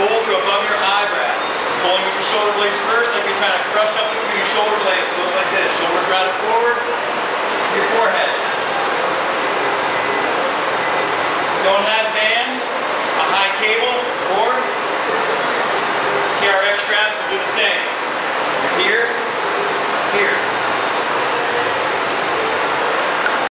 pull to above your eyebrows. Pulling with your shoulder blades first, like you're trying to crush something with your shoulder blades. So it looks like this. Shoulders routed forward, your forehead. Don't have bands, a high cable, or TRX straps will do